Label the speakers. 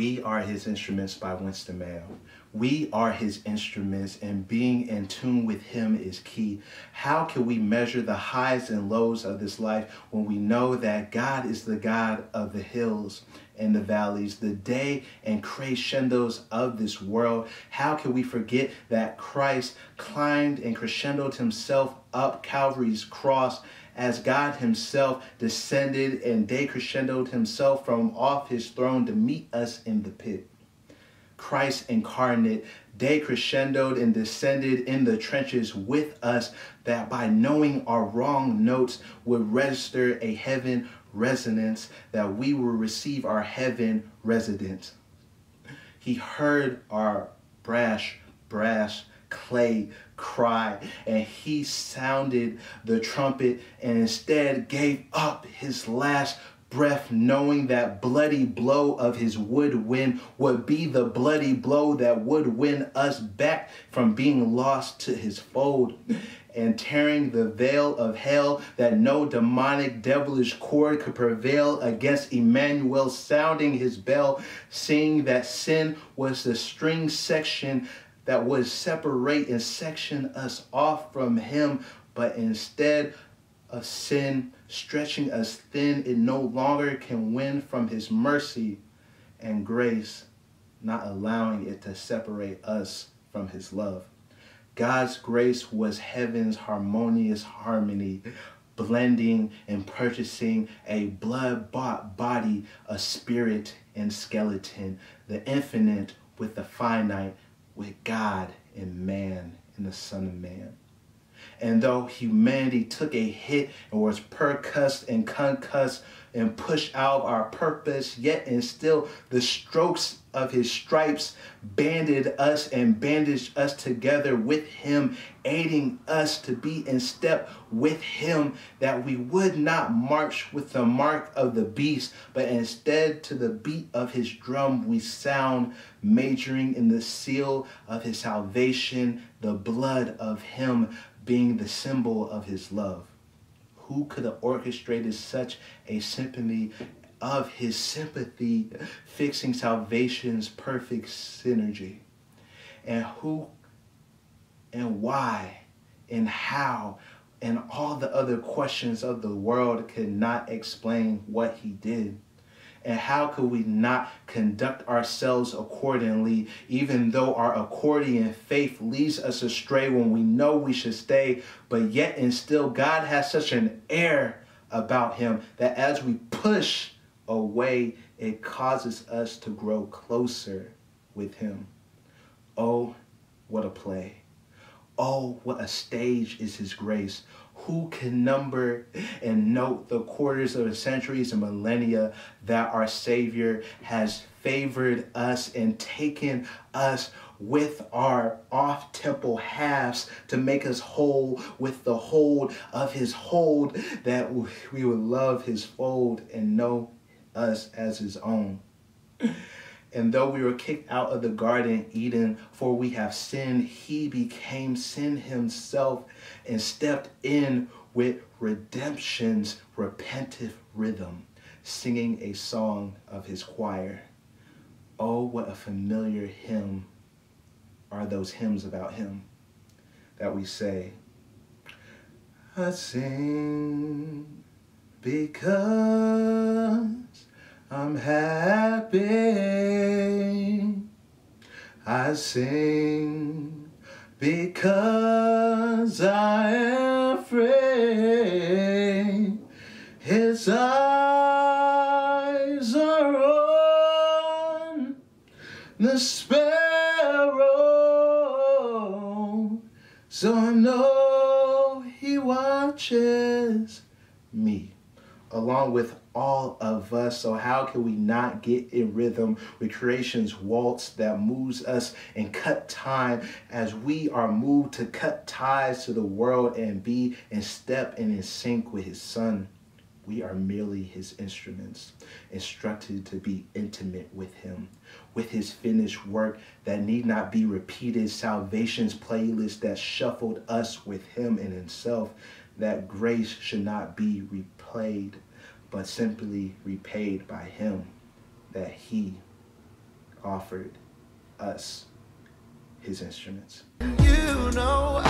Speaker 1: We are his instruments by Winston Mayo. We are his instruments, and being in tune with him is key. How can we measure the highs and lows of this life when we know that God is the God of the hills and the valleys, the day and crescendos of this world? How can we forget that Christ climbed and crescendoed himself up Calvary's cross? as God Himself descended and decrescendoed Himself from off His throne to meet us in the pit. Christ incarnate decrescendoed and descended in the trenches with us that by knowing our wrong notes would register a heaven resonance that we will receive our heaven residence. He heard our brash, brash clay cry, and he sounded the trumpet and instead gave up his last breath, knowing that bloody blow of his would win would be the bloody blow that would win us back from being lost to his fold. And tearing the veil of hell that no demonic devilish cord could prevail against Emmanuel, sounding his bell, seeing that sin was the string section that would separate and section us off from Him, but instead of sin stretching us thin, it no longer can win from His mercy and grace, not allowing it to separate us from His love. God's grace was heaven's harmonious harmony, blending and purchasing a blood bought body, a spirit and skeleton, the infinite with the finite, with God and man and the Son of Man. And though humanity took a hit and was percussed and concussed and pushed out of our purpose, yet and still the strokes of his stripes banded us and bandaged us together with him, aiding us to be in step with him, that we would not march with the mark of the beast, but instead to the beat of his drum we sound, majoring in the seal of his salvation, the blood of him being the symbol of his love. Who could have orchestrated such a symphony of his sympathy, fixing salvation's perfect synergy? And who and why and how and all the other questions of the world could not explain what he did. And how could we not conduct ourselves accordingly, even though our accordion faith leads us astray when we know we should stay, but yet and still God has such an air about him that as we push away, it causes us to grow closer with him. Oh, what a play. Oh, what a stage is his grace who can number and note the quarters of centuries and millennia that our Savior has favored us and taken us with our off temple halves to make us whole with the hold of his hold that we would love his fold and know us as his own. And though we were kicked out of the Garden Eden, for we have sinned, he became sin himself and stepped in with redemption's repentive rhythm, singing a song of his choir. Oh, what a familiar hymn are those hymns about him that we say. I sing because I'm happy. I sing because I am free. His eyes are on the sparrow, so I know he watches me along with all of us. So, how can we not get in rhythm with creation's waltz that moves us and cut time as we are moved to cut ties to the world and be in step and in sync with His Son? We are merely His instruments, instructed to be intimate with Him. With his finished work that need not be repeated, salvation's playlist that shuffled us with him and himself, that grace should not be replayed but simply repaid by him that he offered us his instruments.
Speaker 2: You know